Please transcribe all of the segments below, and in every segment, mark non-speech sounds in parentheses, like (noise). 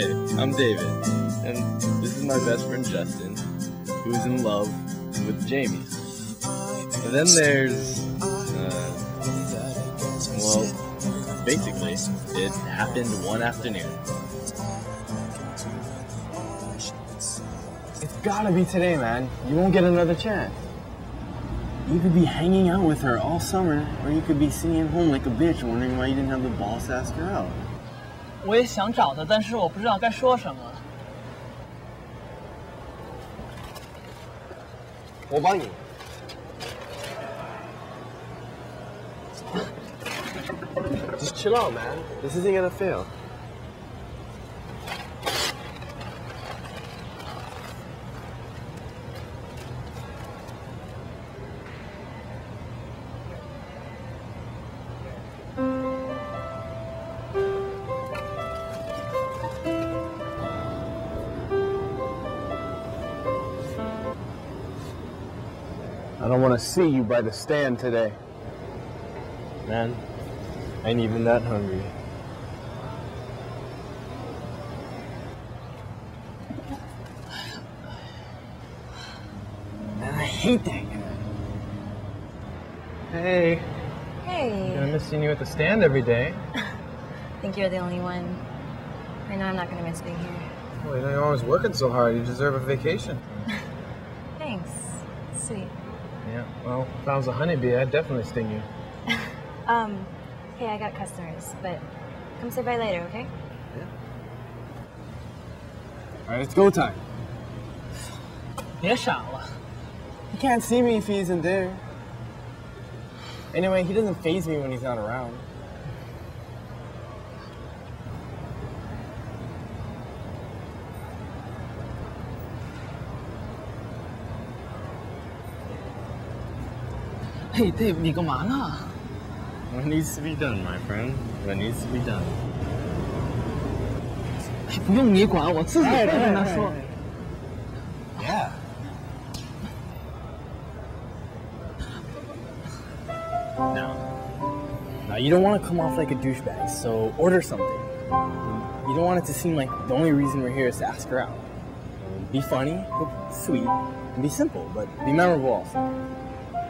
hey, I'm David, and this is my best friend Justin, who is in love with Jamie. And then there's, uh, well, basically, it happened one afternoon. It's gotta be today, man. You won't get another chance. You could be hanging out with her all summer, or you could be sitting at home like a bitch wondering why you didn't have the balls to ask her out. 我也想找他，但是我不知道该说什么。我帮你。Just chill out, man. This isn't gonna fail. I don't want to see you by the stand today. Man, I ain't even that hungry. Man, I hate that guy. Hey, Hey. I miss seeing you at the stand every day. I (laughs) (laughs) think you're the only one. I know I'm not gonna miss being here. Well, you know, you're always working so hard. You deserve a vacation. (laughs) Thanks. Sweet. Yeah, well, if I was a honeybee, I'd definitely sting you. (laughs) um, hey, I got customers, but come say bye later, okay? Yeah. All right, it's go time. Inshallah. He can't see me if he isn't there. Anyway, he doesn't faze me when he's not around. Hey Dave，你干嘛呢？ What needs to be done, my friend? What needs to be done? 哎，不用你管，我自己会跟他说。 Yeah. Now, now you don't want to come off like a douchebag, so order something. You don't want it to seem like the only reason we're here is to ask her out. Be funny, but sweet, and be simple, but be memorable also.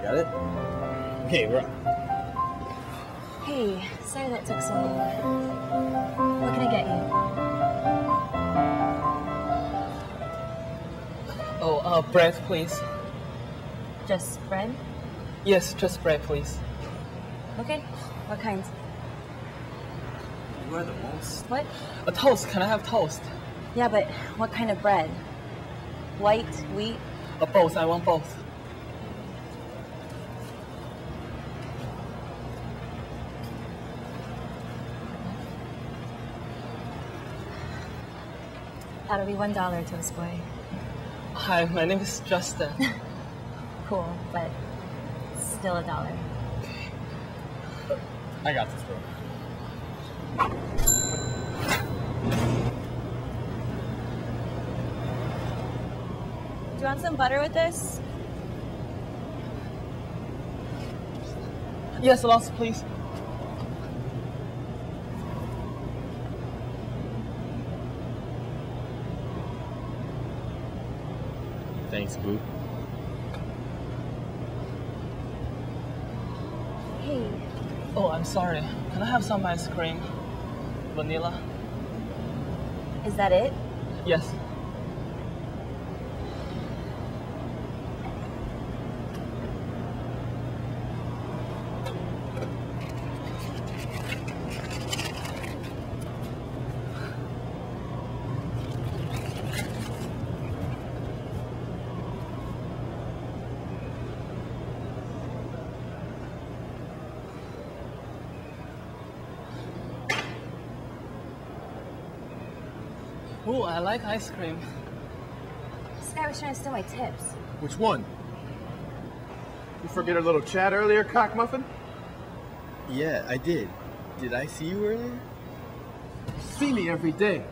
Got it? Okay, we're up. Hey, sorry that took so long. What can I get you? Oh, uh, bread, please. Just bread? Yes, just bread, please. Okay. What kind? You are the most. What? A toast. Can I have toast? Yeah, but what kind of bread? White, wheat? Uh, both. I want both. That'll be one dollar, toast boy. Hi, my name is Justin. (laughs) Cool, but still a dollar. I got this, bro. Do you want some butter with this? yes, lots, please. Thanks, Boo. Hey, Oh, I'm sorry. Can I have some ice cream? Vanilla? is that it? Yes. Ooh, I like ice cream. This guy was trying to steal my tips. Which one? You forget our little chat earlier, cock muffin? Yeah, I did. Did I see you earlier? You see me every day.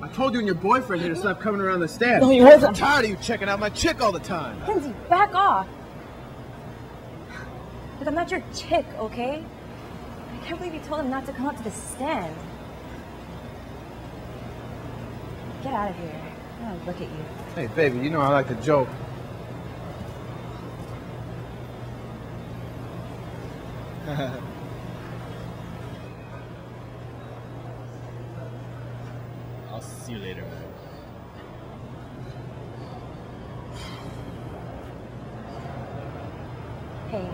I told you and your boyfriend here to stop coming around the stand. No, he wasn't. I'm tired of you checking out my chick all the time. Lindsay, back off! Look, I'm not your chick, okay? I can't believe you told him not to come up to the stand. Get out of here. Oh, look at you. Hey, baby, you know I like to joke. (laughs) I'll see you later, man. Hey,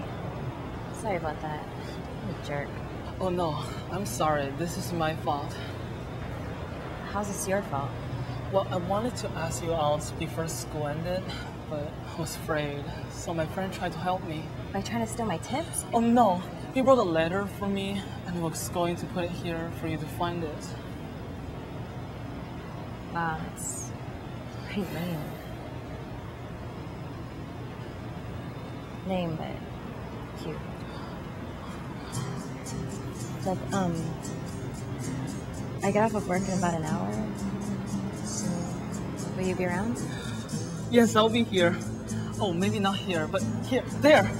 sorry about that. I'm a jerk. Oh no, I'm sorry. This is my fault. How's this your fault? Well, I wanted to ask you out before school ended, but I was afraid. So my friend tried to help me. By trying to steal my tips? Oh no, he wrote a letter for me and he was going to put it here for you to find it. Wow, that's pretty lame. Lame, but cute. Look, um, I get off of work in about an hour. Will you be around? Yes, I'll be here. Oh, maybe not here, but here, there.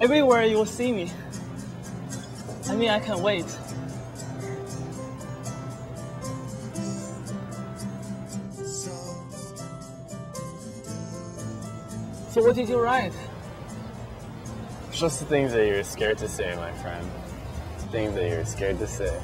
Everywhere you will see me. I mean, I can wait. So what did you write? Just the things that you're scared to say, my friend. Things that you're scared to say.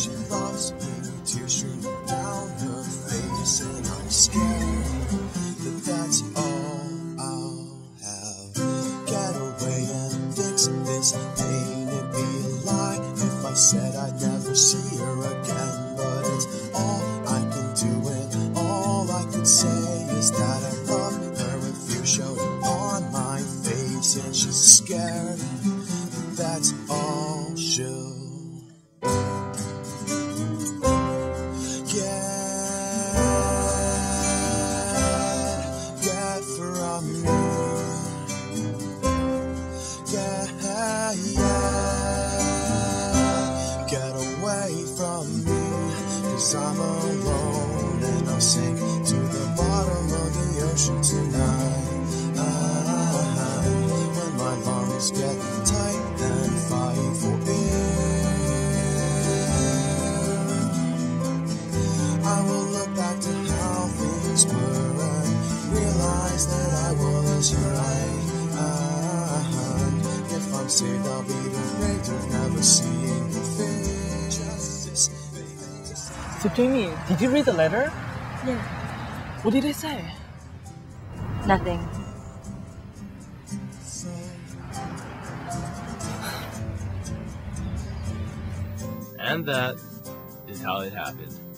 She loves me. Tears stream down her face, and I'm scared that that's all I'll have. Get away and fix this pain. It'd be a lie if I said I'd never see her again. But it's all I can do, and all I can say to the bottom of the ocean tonight. Ah, when my lungs get tight fight for air. I will look back to how things were and realize that I was right. Uh, if I'm saved, I'll be the of never seeing the. Justice, So Jamie, did you read the letter? Yeah. What did they say? Nothing. And that is how it happened.